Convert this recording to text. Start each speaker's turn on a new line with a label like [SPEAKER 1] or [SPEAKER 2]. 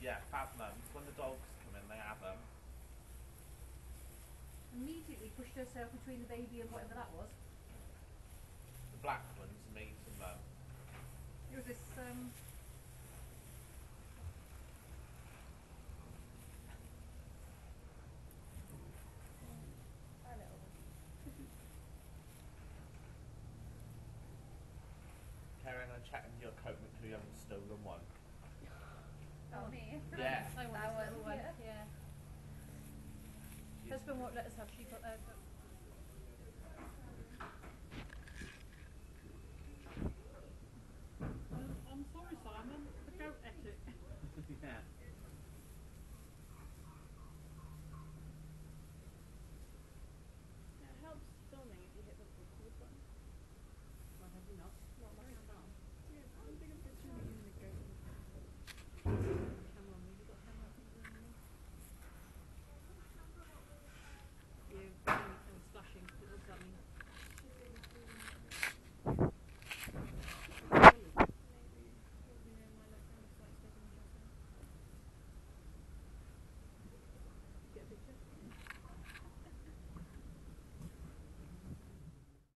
[SPEAKER 1] Yeah, fab mums. When the dogs come in, they have them.
[SPEAKER 2] Immediately pushed herself between the baby and whatever that was.
[SPEAKER 1] The black ones, me and mum.
[SPEAKER 2] It was this um
[SPEAKER 3] Hi, little one.
[SPEAKER 1] Karen, I'm chatting your coat who you haven't stolen one.
[SPEAKER 3] Oh, me.
[SPEAKER 1] Yeah.
[SPEAKER 2] I want
[SPEAKER 3] That
[SPEAKER 2] this little
[SPEAKER 3] one,
[SPEAKER 2] one.
[SPEAKER 3] yeah.
[SPEAKER 2] Yeah. Husband won't let us have. She got uh, got